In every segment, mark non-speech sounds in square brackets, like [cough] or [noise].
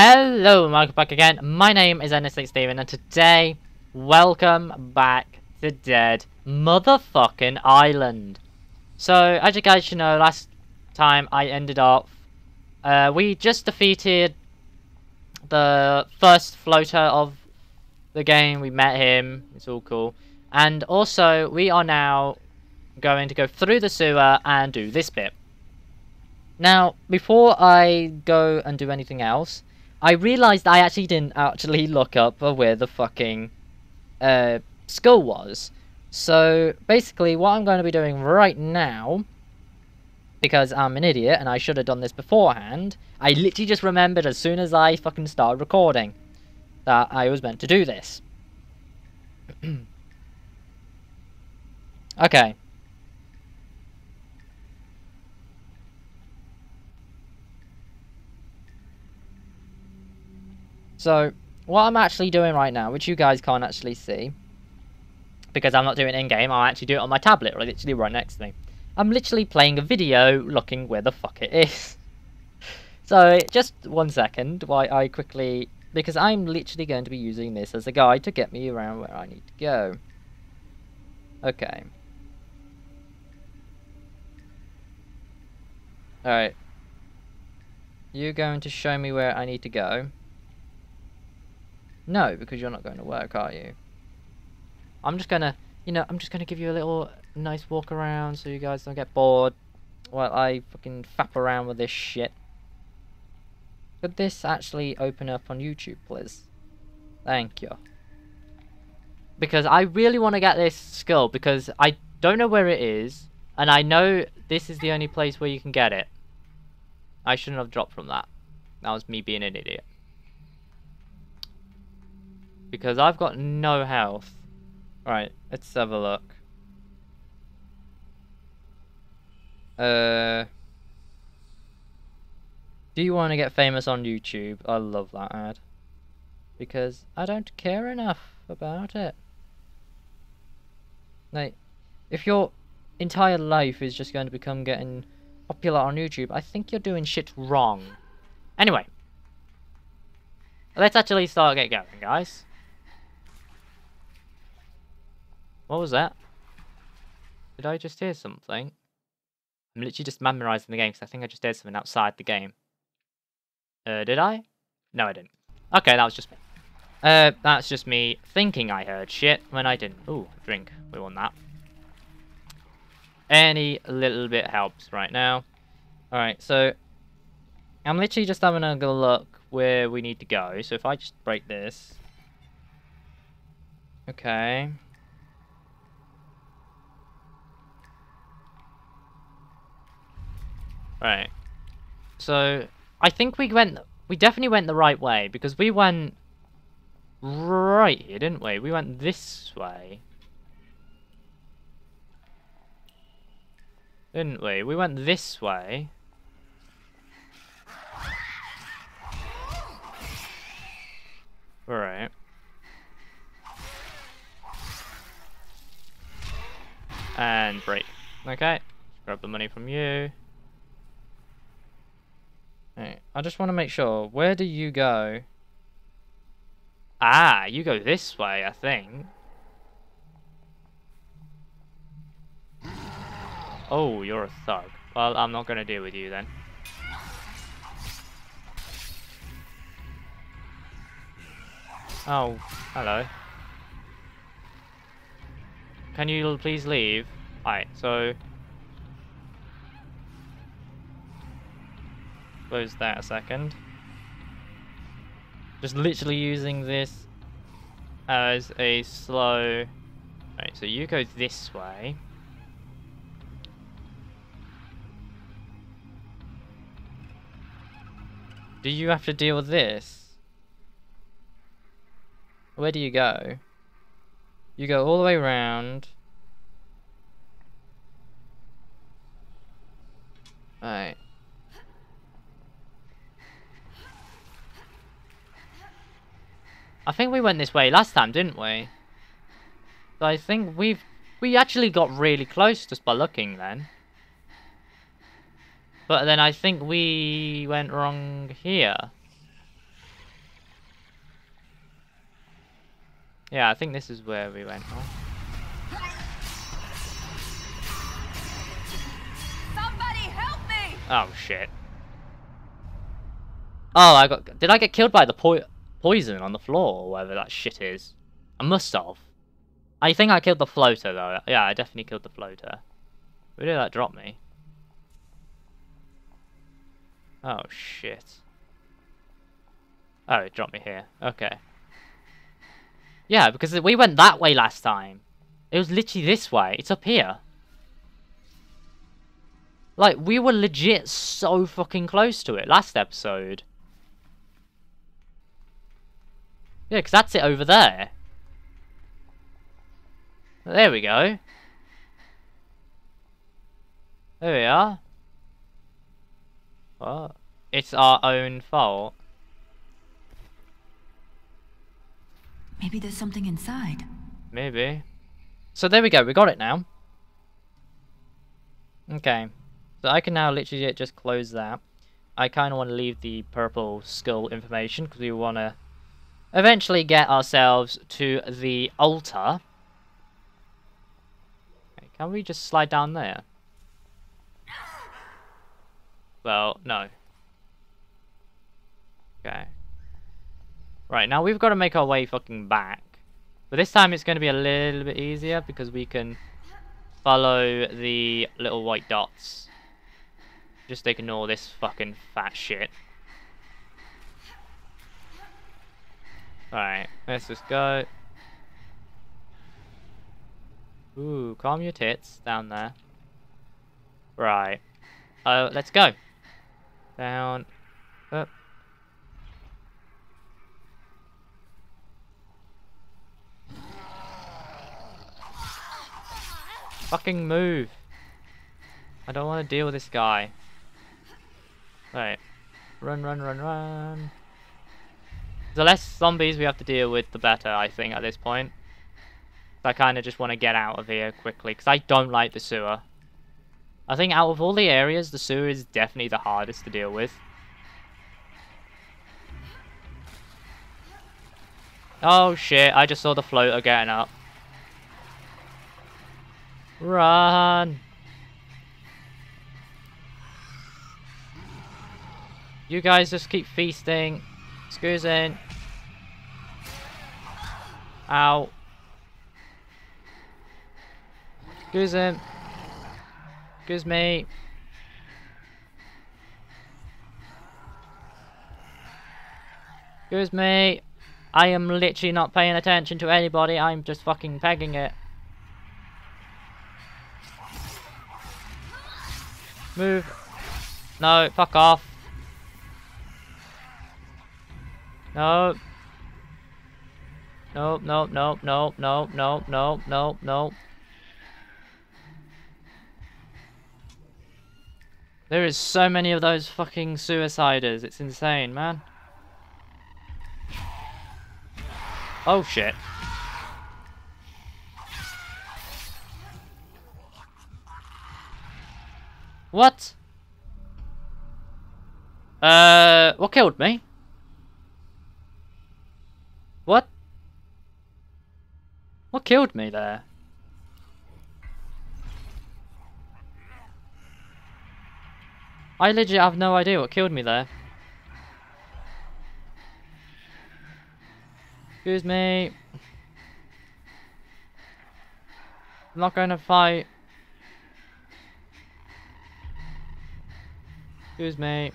Hello, welcome back again. My name is Ernest Steven, and today, welcome back to Dead Motherfucking Island. So, as you guys should know, last time I ended off, uh, we just defeated the first floater of the game. We met him. It's all cool. And also, we are now going to go through the sewer and do this bit. Now, before I go and do anything else, I realised I actually didn't actually look up where the fucking uh, skull was. So, basically, what I'm going to be doing right now, because I'm an idiot and I should have done this beforehand, I literally just remembered as soon as I fucking started recording that I was meant to do this. [clears throat] okay. So, what I'm actually doing right now, which you guys can't actually see, because I'm not doing it in-game, I'll actually do it on my tablet, literally right next to me. I'm literally playing a video looking where the fuck it is. [laughs] so, just one second while I quickly... Because I'm literally going to be using this as a guide to get me around where I need to go. Okay. Alright. You're going to show me where I need to go. No, because you're not going to work, are you? I'm just gonna, you know, I'm just gonna give you a little nice walk around so you guys don't get bored while I fucking fap around with this shit. Could this actually open up on YouTube, please? Thank you. Because I really want to get this skull because I don't know where it is and I know this is the only place where you can get it. I shouldn't have dropped from that. That was me being an idiot. Because I've got no health. Right, let's have a look. Uh, do you want to get famous on YouTube? I love that ad. Because I don't care enough about it. Like, if your entire life is just going to become getting popular on YouTube, I think you're doing shit wrong. Anyway. Let's actually start get going, guys. What was that? Did I just hear something? I'm literally just memorizing the game because I think I just heard something outside the game. Uh, did I? No, I didn't. Okay, that was just me. Uh, that's just me thinking I heard shit when I didn't. Ooh, drink. We want that. Any little bit helps right now. Alright, so I'm literally just having a look where we need to go. So if I just break this. Okay. Right. So, I think we went... We definitely went the right way, because we went... Right here, didn't we? We went this way. Didn't we? We went this way. Alright. And break. Okay. Grab the money from you. Right, I just want to make sure. Where do you go? Ah, you go this way, I think. Oh, you're a thug. Well, I'm not going to deal with you then. Oh, hello. Can you please leave? Alright, so close that a second. Just literally using this as a slow... Right, so you go this way. Do you have to deal with this? Where do you go? You go all the way around. Alright. I think we went this way last time, didn't we? So I think we've... We actually got really close just by looking then. But then I think we went wrong here. Yeah, I think this is where we went wrong. Oh shit. Oh, I got. Did I get killed by the poison? Poison on the floor or whatever that shit is? I must have. I think I killed the floater though. Yeah, I definitely killed the floater. Where did that drop me? Oh shit. Oh, it dropped me here. Okay. Yeah, because we went that way last time. It was literally this way. It's up here. Like, we were legit so fucking close to it last episode. Yeah, because that's it over there. There we go. There we are. What? It's our own fault. Maybe there's something inside. Maybe. So there we go, we got it now. Okay. So I can now literally just close that. I kind of want to leave the purple skull information because we want to eventually get ourselves to the altar. Okay, can we just slide down there? Well, no. Okay. Right, now we've got to make our way fucking back. But this time it's going to be a little bit easier because we can follow the little white dots. Just ignore this fucking fat shit. Alright, let's just go. Ooh, calm your tits down there. Right. Uh, let's go. Down. Up. Fucking move. I don't want to deal with this guy. Right. Run, run, run, run. The less zombies we have to deal with, the better, I think, at this point. I kind of just want to get out of here quickly, because I don't like the sewer. I think out of all the areas, the sewer is definitely the hardest to deal with. Oh shit, I just saw the floater getting up. Run! You guys just keep feasting. Excuse me. Ow. Excuse him. Excuse me. Excuse me. I am literally not paying attention to anybody. I'm just fucking pegging it. Move. No, fuck off. No. Nope, nope, nope, nope, nope, nope, nope, nope, nope. There is so many of those fucking suiciders. It's insane, man. Oh shit. What? Uh, what killed me? What? What killed me there? I legit have no idea what killed me there. Excuse me. I'm not going to fight. Excuse me.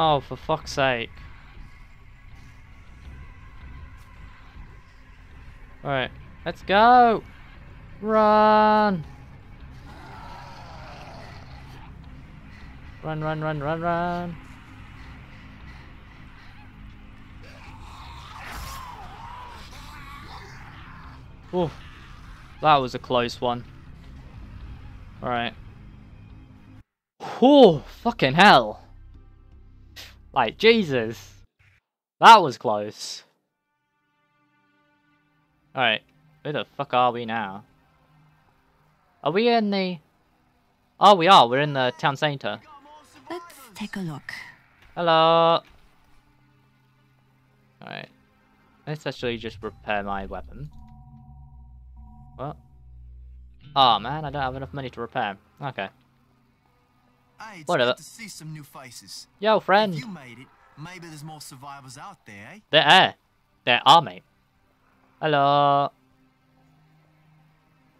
Oh, for fuck's sake. Alright, let's go! Run! Run, run, run, run, run! Ooh, that was a close one. Alright. Whew, fucking hell. Like, Jesus. That was close. Alright, where the fuck are we now? Are we in the... Oh, we are. We're in the town center. Let's take a look. Hello. Alright. Let's actually just repair my weapon. What? Oh man, I don't have enough money to repair. Okay. Hey, it's Whatever. good to see some new faces. Yo, If friend. you made it, maybe there's more survivors out there, eh? There are. There are, mate. Hello.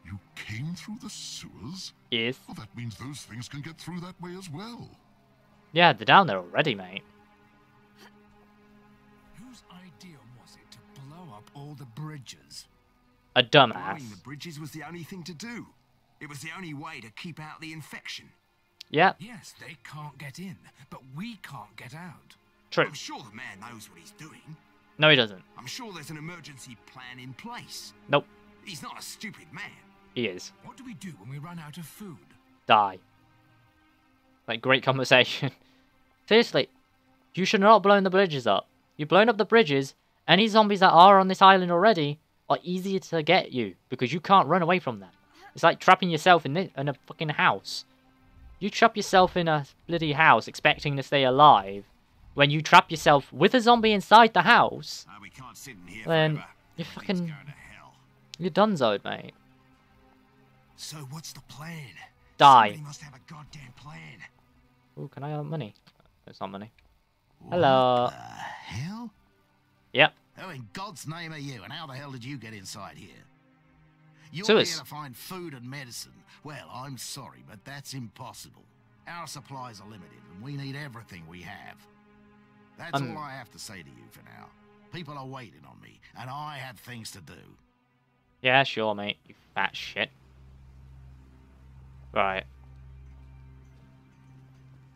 You came through the sewers? Yes. Well, that means those things can get through that way as well. Yeah, they're down there already, mate. Whose idea was it to blow up all the bridges? A Blowing dumbass. the bridges was the only thing to do. It was the only way to keep out the infection. Yep, Yes, they can't get in, but we can't get out. true. I'm sure the man knows what he's doing. No, he doesn't. I'm sure there's an emergency plan in place. Nope, He's not a stupid man. he is. What do we do when we run out of food? Die. Like, great conversation. [laughs] Seriously, you should not have blown the bridges up. You've blown up the bridges. Any zombies that are on this island already are easier to get you because you can't run away from them. It's like trapping yourself in, this, in a fucking house. You trap yourself in a bloody house expecting to stay alive. When you trap yourself with a zombie inside the house, ah, sit in Then forever. you Everything's fucking- going to hell. you're donezoed, mate. So what's the plan? Die. Somebody must have a goddamn plan. Ooh, can I have money? It's not money. Hello. What the hell? Yep. Who in God's name are you, and how the hell did you get inside here? You're Sewers. here to find food and medicine. Well, I'm sorry, but that's impossible. Our supplies are limited, and we need everything we have. That's Um, all I have to say to you for now. People are waiting on me, and I have things to do. Yeah, sure, mate. You fat shit. Right.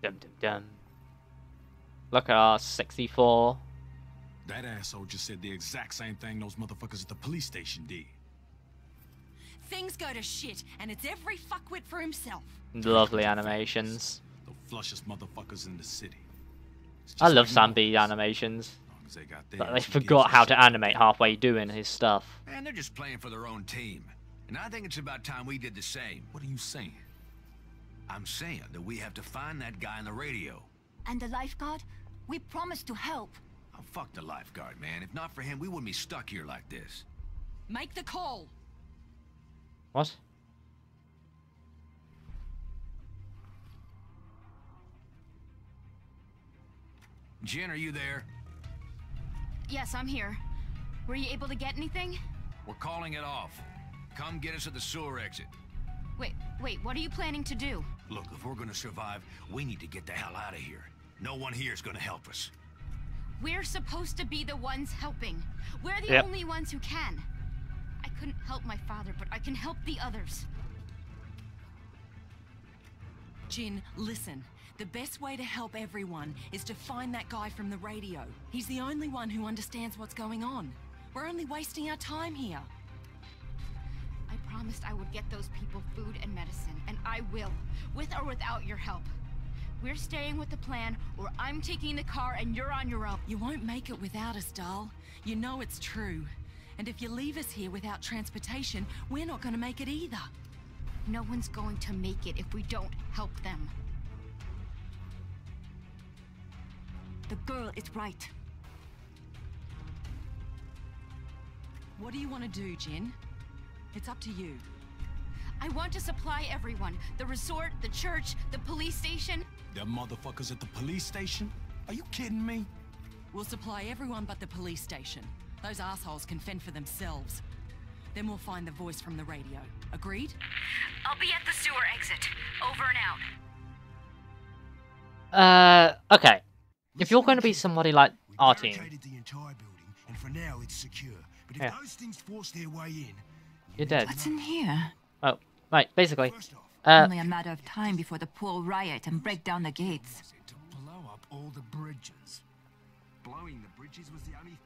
Dum dum dum. Look at our 64. That asshole just said the exact same thing those motherfuckers at the police station did. Things go to shit, and it's every fuckwit for himself. Lovely animations. The flushest motherfuckers in the city. I love like Sam B animations. As long as they got But they forgot how to animate halfway doing his stuff. Man, they're just playing for their own team. And I think it's about time we did the same. What are you saying? I'm saying that we have to find that guy on the radio. And the lifeguard? We promised to help. Oh, fuck the lifeguard, man. If not for him, we wouldn't be stuck here like this. Make the call. What? Jin, are you there? Yes, I'm here. Were you able to get anything? We're calling it off. Come get us at the sewer exit. Wait, wait, what are you planning to do? Look, if we're gonna survive, we need to get the hell out of here. No one here is gonna help us. We're supposed to be the ones helping. We're the Yep. only ones who can. I couldn't help my father, but I can help the others. Jin, listen. The best way to help everyone is to find that guy from the radio. He's the only one who understands what's going on. We're only wasting our time here. I promised I would get those people food and medicine, and I will, with or without your help. We're staying with the plan, or I'm taking the car and you're on your own. You won't make it without us, doll. You know it's true. And if you leave us here without transportation, we're not going to make it either. No one's going to make it if we don't help them. The girl is right. What do you want to do, Jin? It's up to you. I want to supply everyone the resort, the church, the police station. The motherfuckers at the police station? Are you kidding me? We'll supply everyone but the police station. Those assholes can fend for themselves. Then we'll find the voice from the radio. Agreed? I'll be at the sewer exit. Over and out. Uh, okay. If you're going to be somebody like We our team, the entire building, and for now it's secure. But if Yeah. those things force their way in, you're dead. What's in here? Oh, right, basically. first off, Uh, Only a matter of time before the pool riot and break down the gates. To blow up all the bridges? blowing the bridges was the only.